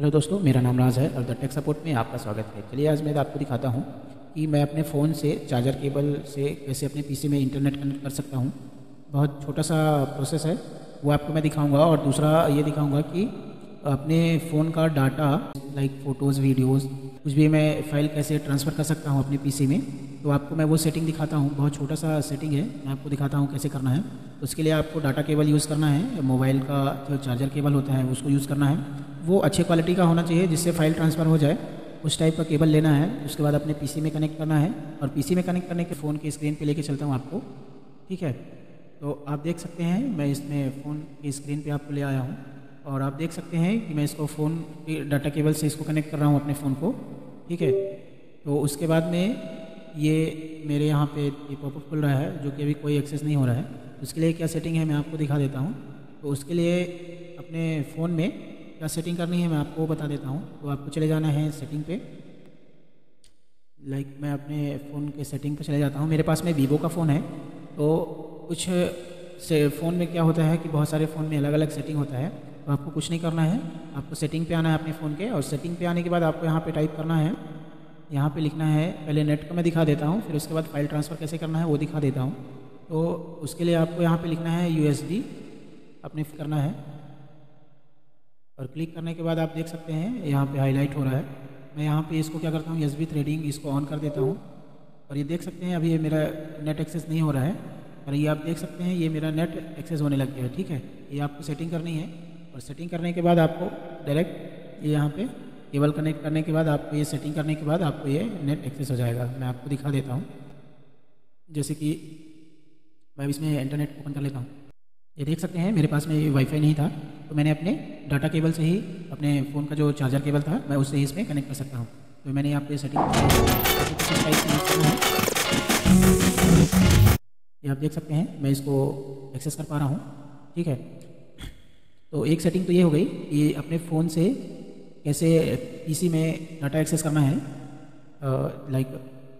Hello दोस्तों, मेरा नाम राज है और द टेक सपोर्ट में आपका स्वागत है। चलिए, आज मैं आपको दिखाता हूँ कि मैं अपने फ़ोन से चार्जर केबल से कैसे अपने पीसी में इंटरनेट कनेक्ट कर सकता हूँ। बहुत छोटा सा प्रोसेस है, वो आपको मैं दिखाऊँगा और दूसरा ये दिखाऊँगा कि अपने फ़ोन का डाटा लाइक फ़ोटोज़ वीडियोज़ कुछ भी मैं फ़ाइल कैसे ट्रांसफ़र कर सकता हूँ अपने पीसी में तो आपको मैं वो सेटिंग दिखाता हूँ। बहुत छोटा सा सेटिंग है, मैं आपको दिखाता हूँ कैसे करना है। उसके लिए आपको डाटा केबल यूज़ करना है मोबाइल का जो चार्जर केबल होता है, उसको यूज़ करना है। वो अच्छे क्वालिटी का होना चाहिए, जिससे फ़ाइल ट्रांसफ़र हो जाए। उस टाइप का केबल लेना है, उसके बाद अपने पीसी में कनेक्ट करना है। और पीसी में कनेक्ट करने के फ़ोन की स्क्रीन पे लेके चलता हूँ आपको, ठीक है? तो आप देख सकते हैं, मैं इसमें फ़ोन की स्क्रीन पे आपको ले आया हूँ। और आप देख सकते हैं कि मैं इसको फ़ोन, डाटा केबल से इसको कनेक्ट कर रहा हूँ अपने फ़ोन को, ठीक है? तो उसके बाद में ये मेरे यहाँ पे ये पॉपअप खुल रहा है, जो कि अभी कोई एक्सेस नहीं हो रहा है। उसके लिए क्या सेटिंग है मैं आपको दिखा देता हूँ। तो उसके लिए अपने फ़ोन में क्या सेटिंग करनी है मैं आपको बता देता हूँ। तो आपको चले जाना है सेटिंग पे। लाइक मैं अपने फ़ोन के सेटिंग पे चले जाता हूँ। मेरे पास में वीवो का फ़ोन है। तो कुछ से फ़ोन में क्या होता है कि बहुत सारे फ़ोन में अलग अलग सेटिंग होता है। तो आपको कुछ नहीं करना है। आपको सेटिंग पे आना है अपने फ़ोन के और सेटिंग पे आने के बाद आपको यहाँ पे टाइप करना है। यहाँ पे लिखना है, पहले नेट को मैं दिखा देता हूँ, फिर उसके बाद फ़ाइल ट्रांसफ़र कैसे करना है वो दिखा देता हूँ। तो उसके लिए आपको यहाँ पे लिखना है यू अपने करना है। और क्लिक करने के बाद आप देख सकते हैं, यहाँ पे हाईलाइट हो रहा है। मैं यहाँ पे इसको क्या करता हूँ एस थ्रेडिंग इसको ऑन कर देता हूँ। और ये देख सकते हैं, अभी ये मेरा नेट एक्सेस नहीं हो रहा है। और ये आप देख सकते हैं, ये मेरा नेट एक्सेस होने लग गया है, ठीक है? ये आपको सेटिंग करनी है। और सेटिंग करने के बाद आपको डायरेक्ट ये यहाँ पे केबल कनेक्ट करने के बाद आपको ये सेटिंग करने के बाद आपको ये नेट एक्सेस हो जाएगा। मैं आपको दिखा देता हूँ। जैसे कि मैं इसमें इंटरनेट ओपन कर लेता हूँ। ये देख सकते हैं, मेरे पास में वाईफाई नहीं था तो मैंने अपने डाटा केबल से ही, अपने फ़ोन का जो चार्जर केबल था, मैं उससे ही इसमें कनेक्ट कर सकता हूँ। तो मैंने यहाँ पे सेटिंग ये आप देख सकते हैं, मैं इसको एक्सेस कर पा रहा हूँ। ठीक है तो एक सेटिंग तो ये हो गई कि अपने फ़ोन से कैसे पीसी में डाटा एक्सेस करना है लाइक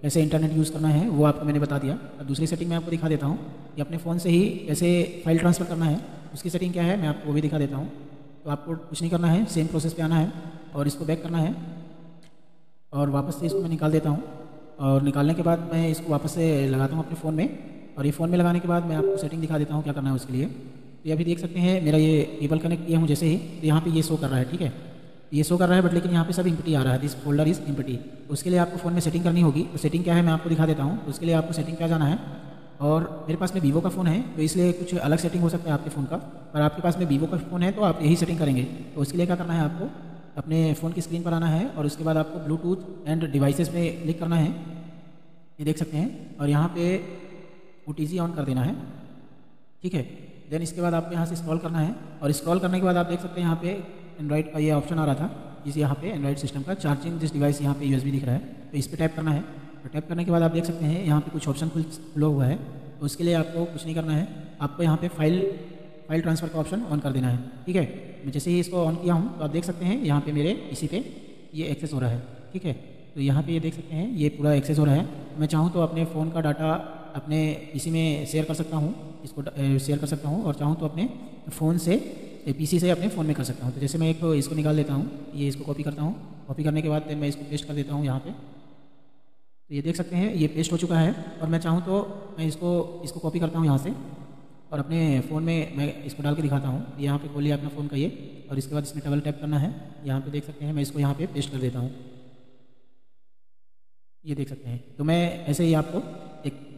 कैसे इंटरनेट यूज़ करना है, वो आपको मैंने बता दिया। अब दूसरी सेटिंग मैं आपको दिखा देता हूँ कि अपने फ़ोन से ही कैसे फ़ाइल ट्रांसफ़र करना है। उसकी सेटिंग क्या है, मैं आपको वो भी दिखा देता हूँ। तो आपको कुछ नहीं करना है सेम प्रोसेस पे आना है और इसको बैक करना है और वापस से इसको मैं निकाल देता हूँ। और निकालने के बाद मैं इसको वापस से लगाता हूँ अपने फ़ोन में और ये फ़ोन में लगाने के बाद मैं आपको सेटिंग दिखा देता हूँ क्या करना है उसके लिए। ये अभी देख सकते हैं, मेरा ये केबल कनेक्ट किया हूँ जैसे ही तो यहाँ पे ये शो कर रहा है, ठीक है? ये शो कर रहा है बट लेकिन यहाँ पे सब इम्पटी आ रहा है दिस फोल्डर इज़ इम्पटी उसके लिए आपको फ़ोन में सेटिंग करनी होगी तो सेटिंग क्या है मैं आपको दिखा देता हूँ। उसके लिए आपको सेटिंग क्या जाना है, और मेरे पास में वीवो का फ़ोन है तो इसलिए कुछ अलग सेटिंग हो सकता है आपके फ़ोन का, पर आपके पास में वीवो का फ़ोन है तो आप यही सेटिंग करेंगे। तो उसके लिए क्या करना है आपको, अपने फ़ोन की स्क्रीन पर आना है, और उसके बाद आपको ब्लूटूथ एंड डिवाइसेस पे क्लिक करना है। ये देख सकते हैं, और यहाँ पे ओ ऑन कर देना है, ठीक है? देन इसके बाद आपको यहाँ से स्क्रॉल करना है और स्क्रॉल करने के बाद आप देख सकते हैं यहाँ पे एंड्रॉइड का ये ऑप्शन आ रहा था। जिस यहाँ पे एंड्रॉइड सिस्टम का चार्जिंग दिस डिवाइस यहाँ पे यूएसबी दिख रहा है तो इस पर टैप करना है। और टैप करने के बाद आप देख सकते हैं यहाँ पे कुछ ऑप्शन खुल खुला हुआ है। तो उसके लिए आपको कुछ नहीं करना है। आपको यहाँ पे फ़ाइल फ़ाइल ट्रांसफ़र का ऑप्शन ऑन कर देना है। ठीक है? मैं जैसे ही इसको ऑन किया हूँ तो आप देख सकते हैं यहाँ पे मेरे इसी पे ये एक्सेस हो रहा है। ठीक है? तो यहाँ पे ये देख सकते हैं, ये पूरा एक्सेस हो रहा है। मैं चाहूँ तो अपने फ़ोन का डाटा अपने इसी में शेयर कर सकता हूँ, इसको शेयर कर सकता हूँ और चाहूँ तो अपने फ़ोन से पीसी से अपने फ़ोन में कर सकता हूँ। तो जैसे मैं एक इसको निकाल लेता हूँ, ये इसको कॉपी करता हूँ। कॉपी करने के बाद मैं इसको पेस्ट कर देता हूँ यहाँ पर तो ये देख सकते हैं, ये पेस्ट हो चुका है और मैं चाहूँ तो मैं इसको इसको कॉपी करता हूँ यहाँ से और अपने फ़ोन में मैं इसको डाल के दिखाता हूँ। यहाँ पे खोलिए अपना फ़ोन का ये और इसके बाद इसमें डबल टैप करना है। यहाँ पे देख सकते हैं, मैं इसको यहाँ पे पेस्ट कर देता हूँ। ये देख सकते हैं। तो मैं ऐसे ही आपको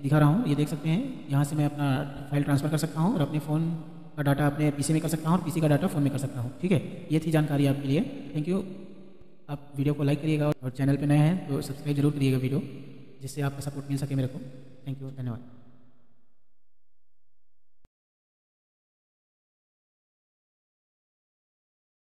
दिखा रहा हूँ, ये देख सकते हैं। यहाँ से मैं अपना फ़ाइल ट्रांसफ़र कर सकता हूँ और अपने फ़ोन का डाटा अपने पीसी में कर सकता हूँ और पीसी का डाटा फ़ोन में कर सकता हूँ, ठीक है? ये थी जानकारी आपके लिए। थैंक यू आप वीडियो को लाइक करिएगा और चैनल पर नए हैं तो सब्सक्राइब ज़रूर करिएगा वीडियो जिससे आपका सपोर्ट मिल सके मेरे को। थैंक यू धन्यवाद.